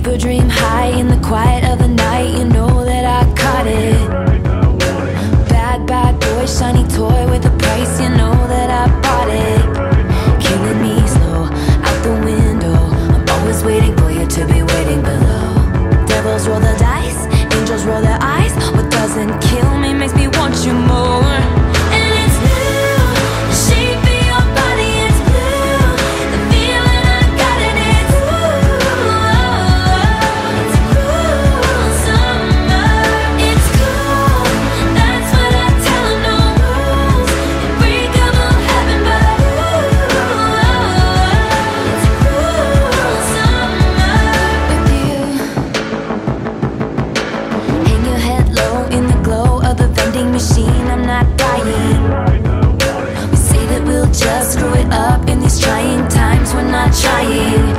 People dream high in the quiet of the night. You know that I caught it. Bad, bad boy, shiny toy with a price. You know trying.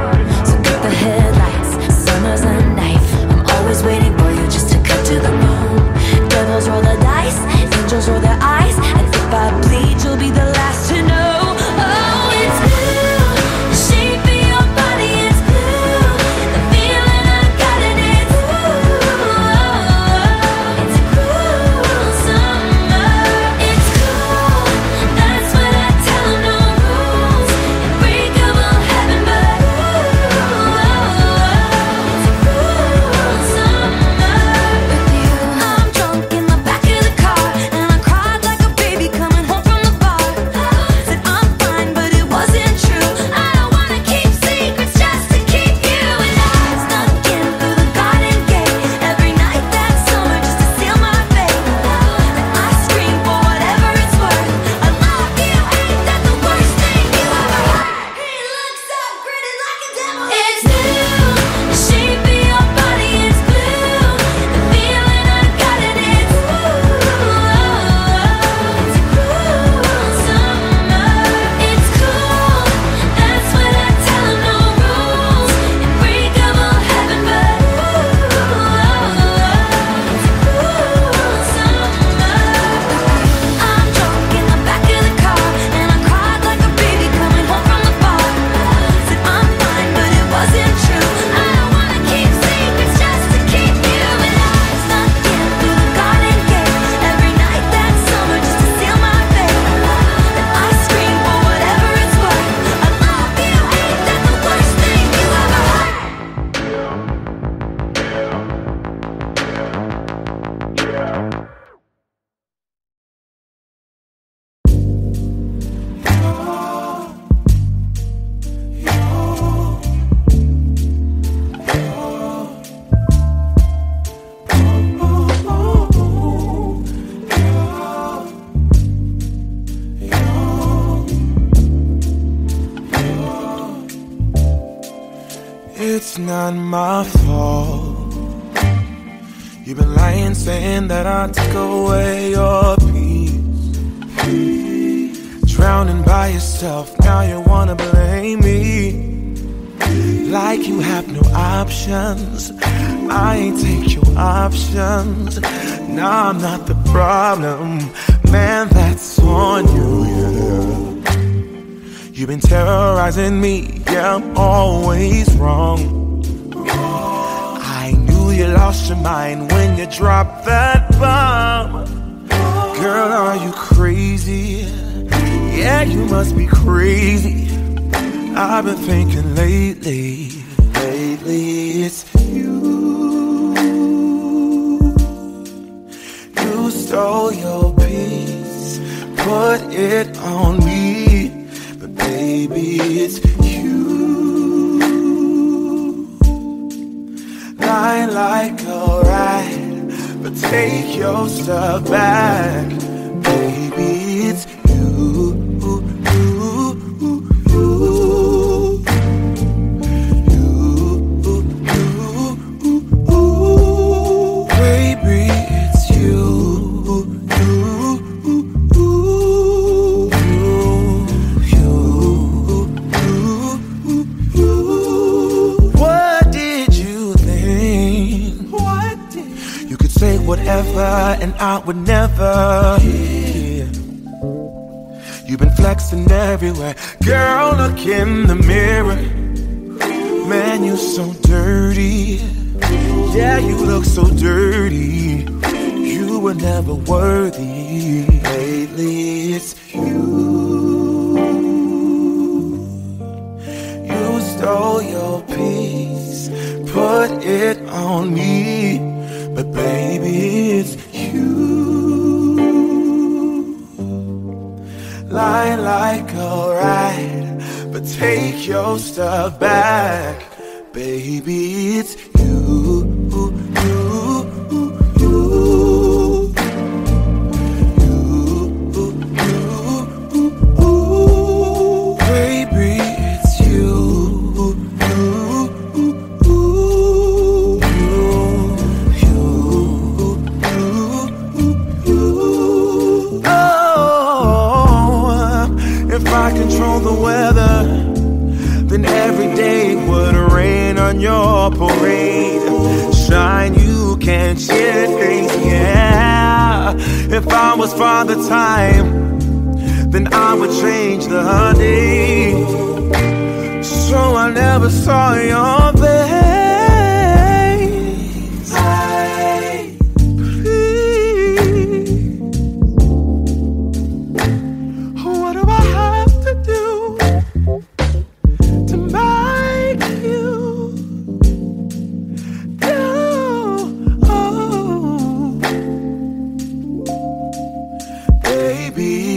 Not my fault. You've been lying, saying that I took away your peace. Drowning by yourself, now you wanna blame me. Like you have no options. I ain't take your options. Now I'm not the problem. Man, that's on you, yeah. You've been terrorizing me, yeah, I'm always wrong. You lost your mind when you dropped that bomb. Girl, are you crazy? Yeah, you must be crazy. I've been thinking lately, lately it's you. You stole your peace, put it on me, but baby it's like a rat, but take your stuff back, baby and I would never. You've been flexing everywhere. Girl, look in the mirror. Man, You're so dirty. Yeah, you look so dirty. You were never worthy. Lately, it's your stuff back. Baby, it's If I was Father Time, then I would change the day. So I never saw your face. Baby,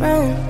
friend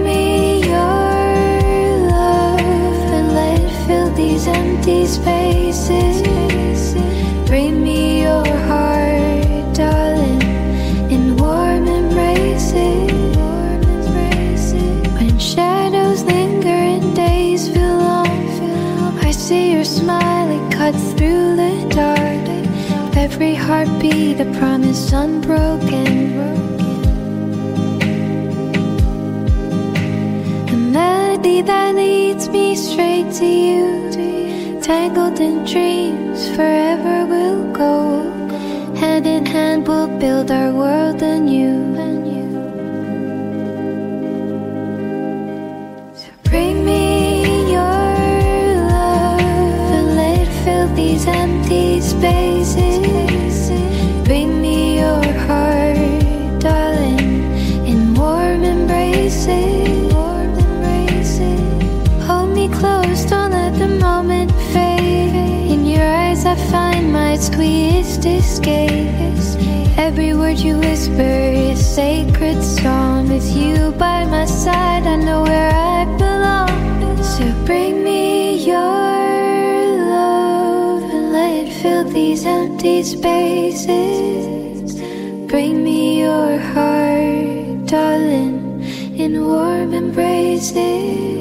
empty spaces. Bring me your heart, darling, in warm embraces. When shadows linger and days feel long, I see your smile, it cuts through the dark every heartbeat a promise unbroken. A melody that leads me straight to you. Tangled in dreams, forever we'll go. Hand in hand, we'll build our world anew. Squeezed escape. Every word you whisper is sacred song. With you by my side, I know where I belong. So bring me your love and let it fill these empty spaces. Bring me your heart, darling, in warm embraces.